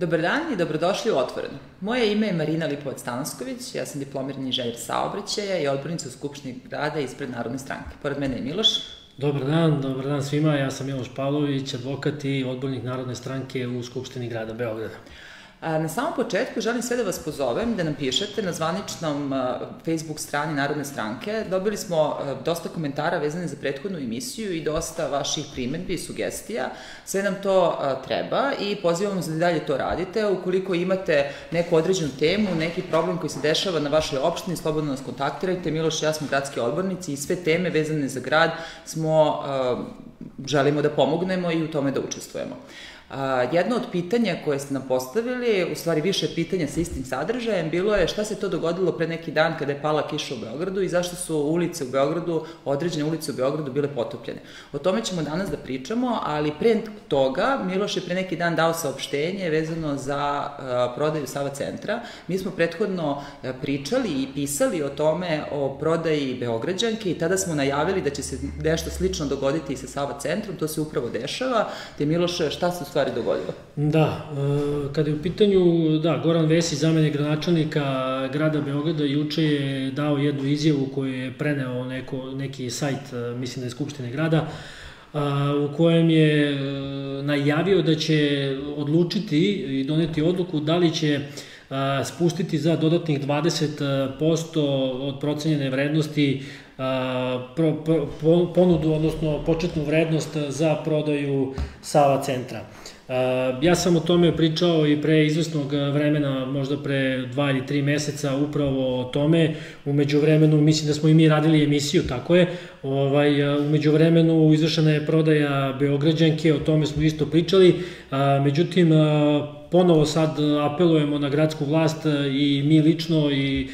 Dobar dan i dobrodošli u Otvoreno. Moje ime je Marina Lipovac-Tansković, ja sam diplomirani inženjer saobraćaja i odbornica u Skupštini grada ispred Narodne stranke. Pored mene je Miloš. Dobar dan, dobar dan svima, ja sam Miloš Pavlović, advokat i odbornik Narodne stranke u Skupštini grada Beograda. Na samom početku želim sve da vas pozovem da nam pišete na zvaničnom Facebook strani Narodne stranke. Dobili smo dosta komentara vezane za prethodnu emisiju i dosta vaših primetbi i sugestija. Sve nam to treba i pozivamo se da dalje to radite. Ukoliko imate neku određenu temu, neki problem koji se dešava na vašoj opštini, slobodno nas kontaktirajte. Miloš i ja smo gradski odbornici i sve teme vezane za grad smo želimo da pomognemo i u tome da učestvujemo. A, jedno od pitanja koje ste nam postavili, u stvari više pitanja sa istim sadržajem, bilo je šta se to dogodilo pre neki dan kada je pala kiša u Beogradu i zašto su ulice u Beogradu, određene ulice u Beogradu bile potopljene. O tome ćemo danas da pričamo, ali pre toga Miloš je pre neki dan dao saopštenje vezano za prodaju Sava centra. Mi smo prethodno pričali i pisali o tome o prodaji Beograđanke i tada smo najavili da će se nešto slično dogoditi i sa Sava centrom, to se upravo dešava. Te Miloše, šta se u stvari dogodilo? Da, e, kada je u pitanju, da, Goran Vesić, zamenje gradonačelnika grada Beograda, juče je dao jednu izjavu koju je preneo neko, neki sajt, e, mislim da je Skupštine grada, u kojem je e, najavio da će odlučiti i doneti odluku da li će spustiti za dodatnih 20% od procenjene vrednosti ponudu, odnosno početnu vrednost za prodaju Sava centra. Ja sam o tome pričao i pre izvesnog vremena, možda pre dva ili tri meseca, upravo o tome. Umeđu vremenu, mislim da smo i mi radili emisiju, tako je. Ovaj, umeđu vremenu izvršena je prodaja Beograđanke, o tome smo isto pričali. Međutim, ponovo sad apelujemo na gradsku vlast i mi lično i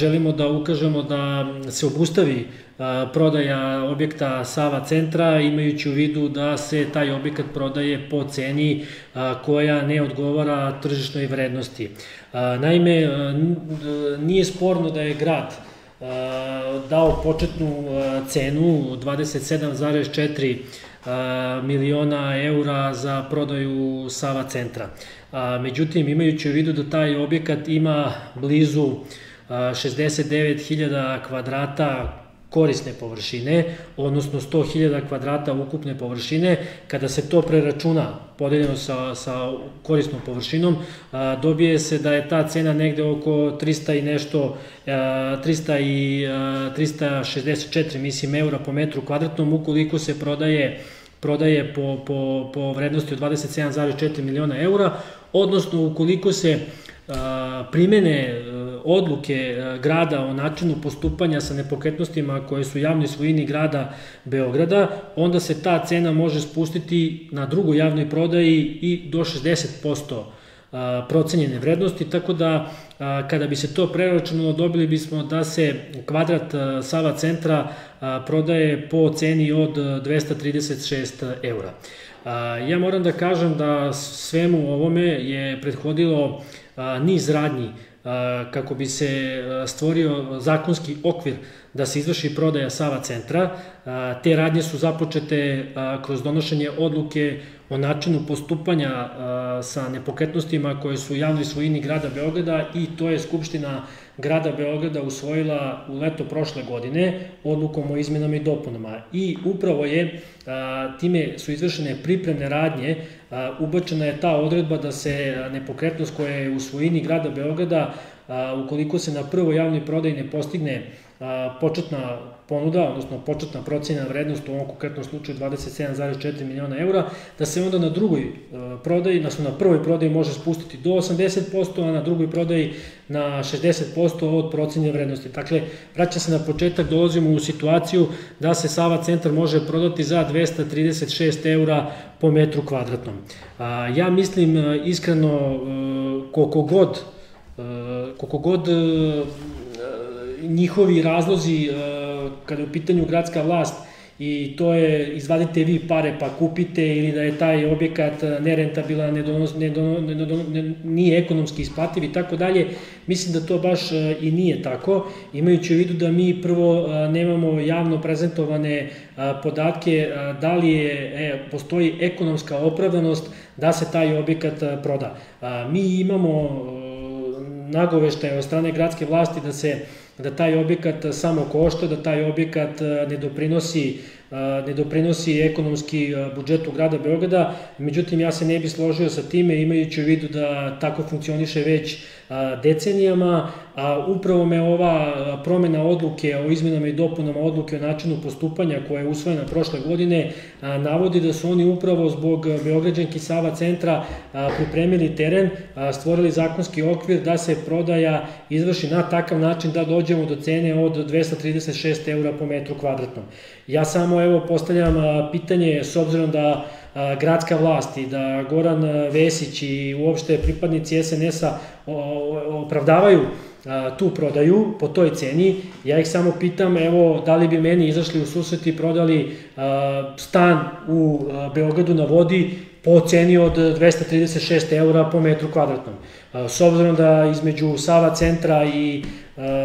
želimo da ukažemo da se obustavi prodaja objekta Sava centra, imajući u vidu da se taj objekat prodaje po ceni koja ne odgovara tržišnoj vrednosti. Naime, nije sporno da je grad dao početnu cenu 27,4 miliona eura za prodaju Sava centra. Međutim, imajući u vidu da taj objekat ima blizu 69.000 kvadrata korisne površine, odnosno 100.000 kvadrata ukupne površine, kada se to preračuna podeljeno sa, sa korisnom površinom, a, dobije se da je ta cena negde oko 300 i nešto, a, 300 i a, 364, mislim, eura po metru kvadratnom, ukoliko se prodaje prodaje po, po, po vrednosti od 27,4 miliona eura, odnosno ukoliko se a, primene odluke e, grada o načinu postupanja sa nepokretnostima koje su javnoj svojini grada Beograda, onda se ta cena može spustiti na drugu javnoj prodaji i do 60% procenjene vrednosti, tako da kada bi se to preračunalo dobili bismo da se kvadrat Sava centra prodaje po ceni od 236 eura. Ja moram da kažem da svemu ovome je prethodilo niz radnji kako bi se stvorio zakonski okvir da se izvrši prodaja Sava centra. Te radnje su započete kroz donošenje odluke o načinu postupanja sa nepokretnostima koje su javnoj svojini grada Beograda i to je Skupština grada Beograda usvojila u leto prošle godine odlukom o izmenama i dopunama. I upravo je, time su izvršene pripremne radnje, ubačena je ta odredba da se nepokretnost koja je u svojini grada Beograda, ukoliko se na prvoj javnoj prodaji ne postigne početna ponuda, odnosno početna procena vrednost u ovom konkretnom slučaju 27,4 miliona eura, da se onda na drugoj prodaji, odnosno na prvoj prodaji može spustiti do 80%, a na drugoj prodaji na 60% od procenje vrednosti. Dakle, vraća se na početak, dolazimo u situaciju da se Sava centar može prodati za 236 eura po metru kvadratnom. Ja mislim iskreno koliko god koliko god njihovi razlozi e, kada je u pitanju gradska vlast i to je izvadite vi pare pa kupite ili da je taj objekat nerentabilan, ne donos, ne donos, ne donos, ne, nije ekonomski isplativ i tako dalje, mislim da to baš e, i nije tako, imajući u vidu da mi prvo e, nemamo javno prezentovane podatke da li je, e, postoji ekonomska opravdanost da se taj objekat proda. Mi imamo nagoveštaje od strane gradske vlasti da se da taj objekat samo košta, da taj objekat ne doprinosi ne doprinosi ekonomski budžetu grada Beograda, međutim ja se ne bi složio sa time imajući u vidu da tako funkcioniše već decenijama, a upravo me ova promena odluke o izmenama i dopunama odluke o načinu postupanja koja je usvojena prošle godine navodi da su oni upravo zbog Beograđanki Sava centra pripremili teren, stvorili zakonski okvir da se prodaja izvrši na takav način da dođemo do cene od 236 eura po metru kvadratnom. Ja samo evo postavljam pitanje s obzirom da gradska vlast i da Goran Vesić i uopšte pripadnici SNS-a opravdavaju tu prodaju po toj ceni, ja ih samo pitam, evo, da li bi meni izašli u susret i prodali stan u Beogradu na vodi po ceni od 236 eura po metru kvadratnom. S obzirom da između Sava centra i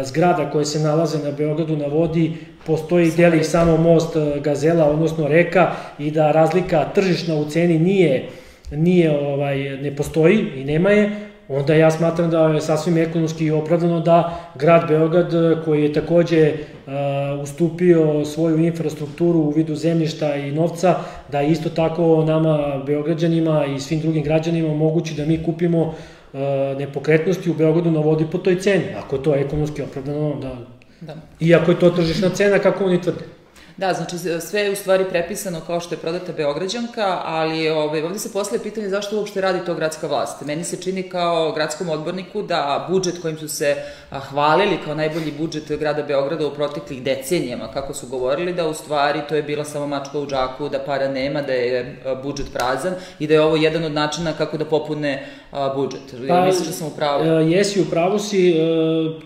zgrada koje se nalaze na Beogradu na vodi postoji deli samo most Gazela, odnosno reka i da razlika tržišna u ceni nije nije ovaj ne postoji i nema je, onda ja smatram da je sasvim ekonomski opravdano da grad Beograd, koji je takođe uh, ustupio svoju infrastrukturu u vidu zemljišta i novca, da isto tako nama Beograđanima i svim drugim građanima omogući da mi kupimo uh, nepokretnosti u Beogradu na vodi po toj ceni. Ako je to ekonomski opravdano, da... da. Iako je to tržišna cena, kako oni tvrde. Da, znači sve je u stvari prepisano kao što je prodata Beograđanka, ali ovaj, ovde se postaje pitanje zašto uopšte radi to gradska vlast. Meni se čini kao gradskom odborniku da budžet kojim su se hvalili kao najbolji budžet grada Beograda u proteklih decenijama, kako su govorili, da u stvari to je bila samo mačka u džaku, da para nema, da je budžet prazan i da je ovo jedan od načina kako da popune budžet. Pa, Misliš da sam u pravu? E, jesi u pravu si, e,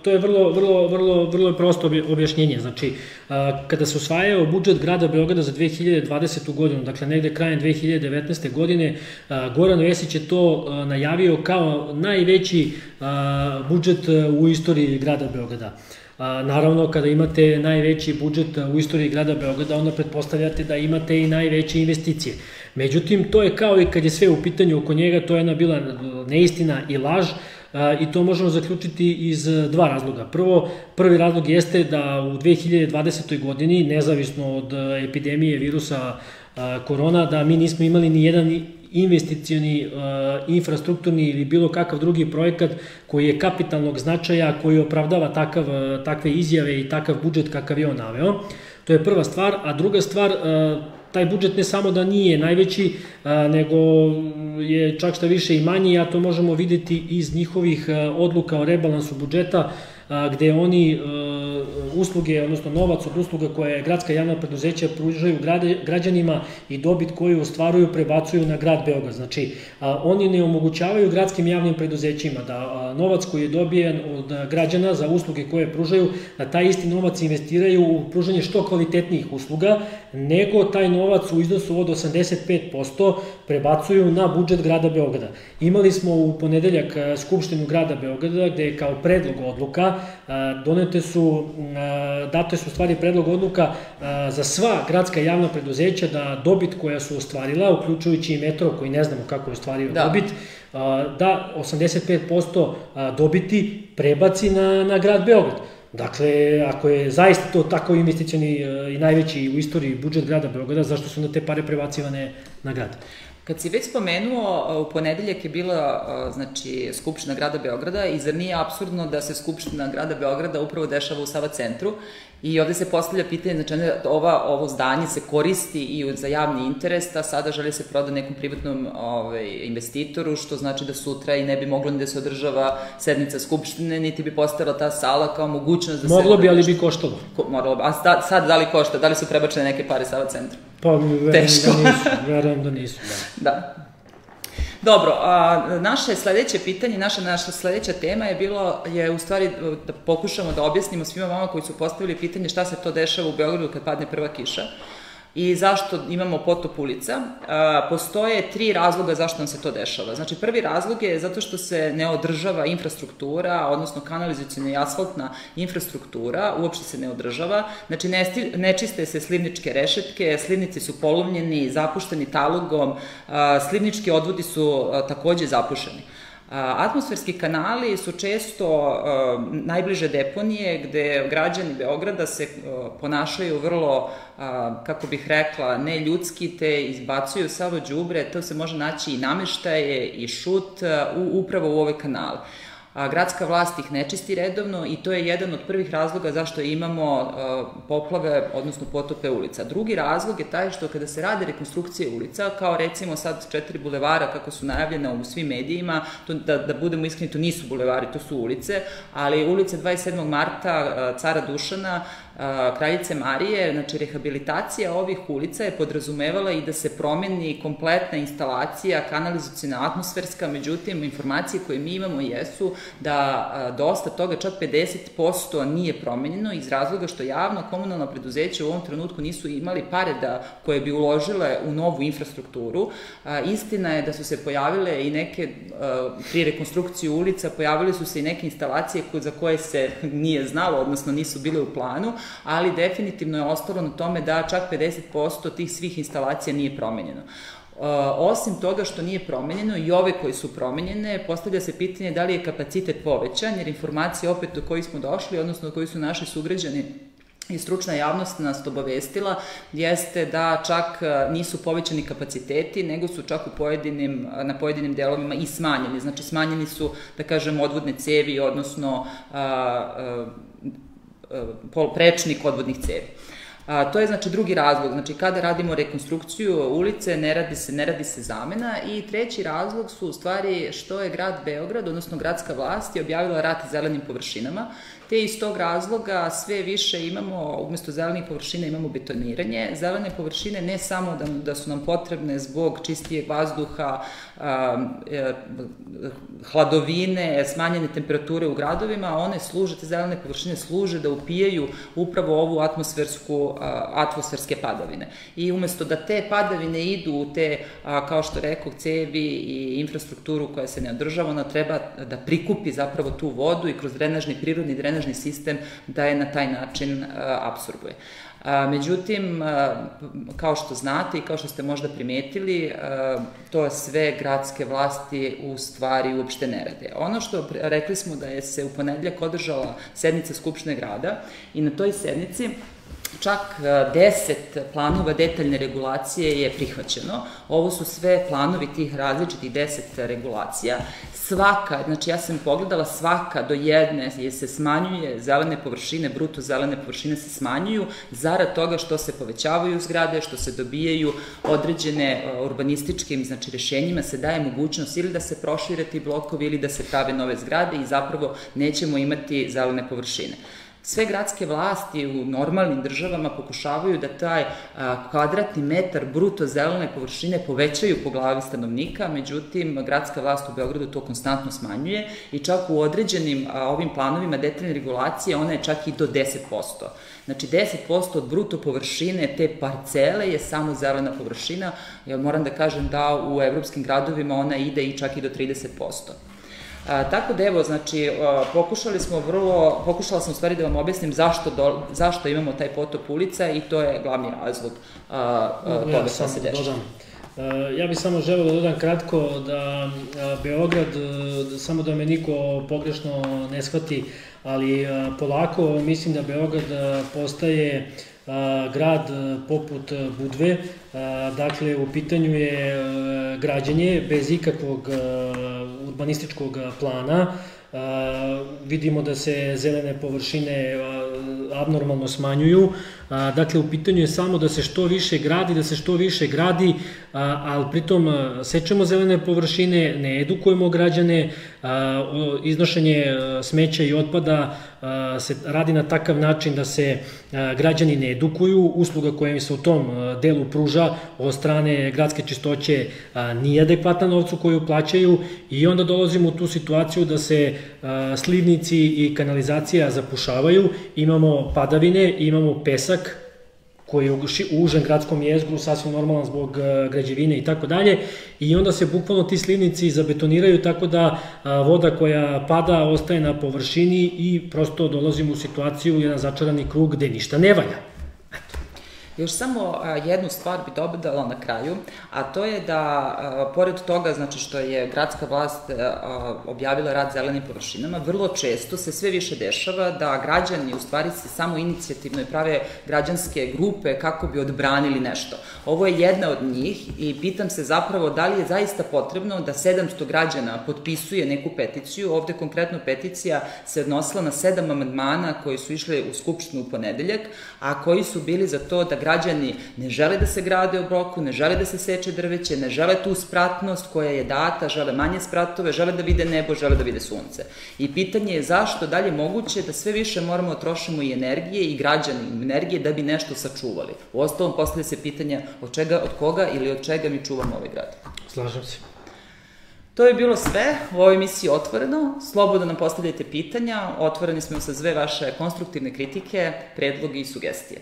to je vrlo, vrlo, vrlo, vrlo prosto objašnjenje. Znači, kada se usvajao budžet grada Beograda za 2020. godinu, dakle negde krajem 2019. godine, Goran Vesić je to najavio kao najveći budžet u istoriji grada Beograda. Naravno, kada imate najveći budžet u istoriji grada Beograda, onda pretpostavljate da imate i najveće investicije. Međutim, to je kao i kad je sve u pitanju oko njega, to je jedna bila neistina i laž, i to možemo zaključiti iz dva razloga. Prvo, prvi razlog jeste da u 2020. godini, nezavisno od epidemije virusa korona, da mi nismo imali ni jedan investicioni, infrastrukturni ili bilo kakav drugi projekat koji je kapitalnog značaja, koji opravdava takav, takve izjave i takav budžet kakav je on naveo. To je prva stvar, a druga stvar, taj budžet ne samo da nije najveći, nego je čak šta više i manji, a to možemo videti iz njihovih odluka o rebalansu budžeta, gde oni usluge, odnosno novac od usluga koje gradska javna preduzeća pružaju građanima i dobit koju ostvaruju prebacuju na grad Beograd. Znači, oni ne omogućavaju gradskim javnim preduzećima da novac koji je dobijen od građana za usluge koje pružaju, da taj isti novac investiraju u pružanje što kvalitetnijih usluga, nego taj novac u iznosu od 85% prebacuju na budžet grada Beograda. Imali smo u ponedeljak Skupštinu grada Beograda gde je kao predlog odluka donete su date su stvari predlog odluka za sva gradska javna preduzeća da dobit koja su ostvarila, uključujući i metro koji ne znamo kako je ostvario da. dobit, da 85% dobiti prebaci na, na grad Beograd. Dakle, ako je zaista to tako investicioni i najveći u istoriji budžet grada Beograda, zašto su na te pare prebacivane na grad? Kad si već spomenuo, u ponedeljak je bila znači, Skupština grada Beograda i zar nije absurdno da se Skupština grada Beograda upravo dešava u Sava centru i ovde se postavlja pitanje, znači ova, ovo zdanje se koristi i za javni interes, a sada želi se proda nekom privatnom ovaj, investitoru, što znači da sutra i ne bi moglo ni da se održava sednica Skupštine, niti bi postala ta sala kao mogućnost da moglo se... Moglo bi, ali bi koštalo. Ko, moralo bi. A sad, sad da li košta? Da li su prebačene neke pare Sava centru? Pa, verujem Teško. da nisu, verujem da nisu, da. da. Dobro, a, naše sledeće pitanje, naša, naša sledeća tema je bilo, je u stvari da pokušamo da objasnimo svima vama koji su postavili pitanje šta se to dešava u Beogradu kad padne prva kiša. I zašto imamo potop ulica. Postoje tri razloga zašto nam se to dešava. Znači, prvi razlog je zato što se ne održava infrastruktura, odnosno kanalizacijona i asfaltna infrastruktura, uopšte se ne održava. Znači, ne, čiste se slivničke rešetke, slivnici su polovljeni, zapušteni talugom, slivnički odvodi su takođe zapušeni. Atmosferski kanali su često najbliže deponije gde građani Beograda se ponašaju vrlo, kako bih rekla, ne ljudski, te izbacuju samo đubre, to se može naći i nameštaje i šut upravo u ove kanale a, gradska vlast ih ne čisti redovno i to je jedan od prvih razloga zašto imamo a, poplave, odnosno potope ulica. Drugi razlog je taj što kada se rade rekonstrukcije ulica, kao recimo sad četiri bulevara kako su najavljene u svim medijima, to, da, da budemo iskreni, to nisu bulevari, to su ulice, ali ulice 27. marta Cara Dušana Kraljice Marije, znači rehabilitacija ovih ulica je podrazumevala i da se promeni kompletna instalacija kanalizacijna atmosferska, međutim informacije koje mi imamo jesu da dosta toga, čak 50% nije promenjeno iz razloga što javno komunalno preduzeće u ovom trenutku nisu imali pare da, koje bi uložile u novu infrastrukturu. Istina je da su se pojavile i neke, pri rekonstrukciji ulica, pojavile su se i neke instalacije za koje se nije znalo, odnosno nisu bile u planu, ali definitivno je ostalo na tome da čak 50% tih svih instalacija nije promenjeno. Uh, osim toga što nije promenjeno i ove koje su promenjene, postavlja se pitanje da li je kapacitet povećan, jer informacije opet do kojih smo došli, odnosno do kojih su naši sugrađani i stručna javnost nas obavestila jeste da čak uh, nisu povećani kapaciteti, nego su čak u pojedinim, na pojedinim delovima i smanjeni. Znači smanjeni su, da kažem, odvodne cevi, odnosno a, uh, a, prečnik odvodnih cevi. A, to je znači drugi razlog, znači kada radimo rekonstrukciju ulice ne radi se ne radi se zamena i treći razlog su u stvari što je grad Beograd, odnosno gradska vlast je objavila rat zelenim površinama te iz tog razloga sve više imamo, umesto zelenih površina imamo betoniranje. Zelene površine ne samo da, da su nam potrebne zbog čistijeg vazduha, e, hladovine, smanjene temperature u gradovima, one služe, te zelene površine služe da upijaju upravo ovu atmosfersku, atmosferske padavine. I umesto da te padavine idu u te, kao što rekao, cevi i infrastrukturu koja se ne održava, ona treba da prikupi zapravo tu vodu i kroz drenažni, prirodni drenažni drenažni sistem da je na taj način absorbuje. Međutim, kao što znate i kao što ste možda primetili, to sve gradske vlasti u stvari uopšte ne rade. Ono što rekli smo da je se u ponedljak održala sednica Skupštine grada i na toj sednici čak 10 planova detaljne regulacije je prihvaćeno. Ovo su sve planovi tih različitih 10 regulacija svaka, znači ja sam pogledala svaka do jedne je se smanjuje, zelene površine, bruto zelene površine se smanjuju, zarad toga što se povećavaju zgrade, što se dobijaju određene e, urbanističkim znači, rešenjima, se daje mogućnost ili da se prošire ti blokovi ili da se prave nove zgrade i zapravo nećemo imati zelene površine. Sve gradske vlasti u normalnim državama pokušavaju da taj a, kvadratni metar bruto zelene površine povećaju po glavi stanovnika, međutim, gradska vlast u Beogradu to konstantno smanjuje i čak u određenim a, ovim planovima detaljne regulacije ona je čak i do 10%. Znači 10% od bruto površine te parcele je samo zelena površina. Ja moram da kažem da u evropskim gradovima ona ide i čak i do 30%. A, tako da evo, znači, a, pokušali smo vrlo, pokušala sam u stvari da vam objasnim zašto, do, zašto imamo taj potop ulica i to je glavni razlog a, a, toga ja, što se dešava. Dodam. Ja bih samo želeo da dodam kratko da Beograd, samo da me niko pogrešno ne shvati, ali polako mislim da Beograd postaje grad poput Budve, dakle u pitanju je građenje bez ikakvog urbanističkog plana, vidimo da se zelene površine abnormalno smanjuju. Dakle, u pitanju je samo da se što više gradi, da se što više gradi, ali pritom sečemo zelene površine, ne edukujemo građane, iznošenje smeća i otpada se radi na takav način da se građani ne edukuju, usluga koja im se u tom delu pruža od strane gradske čistoće nije adekvatna novcu koju plaćaju. I onda dolazimo u tu situaciju da se slivnici i kanalizacija zapušavaju, imamo padavine, imamo pesak koji je u užem gradskom jezgru sasvim normalan zbog e, građevine i tako dalje i onda se bukvalno ti slivnici zabetoniraju tako da voda koja pada ostaje na površini i prosto dolazimo u situaciju jedan začarani krug gde ništa ne valja. Još samo jednu stvar bi dodala na kraju, a to je da, pored toga, znači što je gradska vlast objavila rad zelenim površinama, vrlo često se sve više dešava da građani u stvari se samo inicijativno i prave građanske grupe kako bi odbranili nešto. Ovo je jedna od njih i pitam se zapravo da li je zaista potrebno da 700 građana potpisuje neku peticiju. Ovde konkretno peticija se odnosila na sedam amandmana koji su išli u Skupštinu u ponedeljak, a koji su bili za to da građani ne žele da se grade u bloku, ne žele da se seče drveće, ne žele tu spratnost koja je data, žele manje spratove, žele da vide nebo, žele da vide sunce. I pitanje je zašto dalje moguće da sve više moramo da trošimo i energije i građani energije da bi nešto sačuvali. U ostalom, postavlja se pitanja od čega, od koga ili od čega mi čuvamo ovaj grad. Slažem se. To je bilo sve u ovoj emisiji Otvoreno. Slobodno nam postavljajte pitanja, otvoreni smo sa sve vaše konstruktivne kritike, predlogi i sugestije.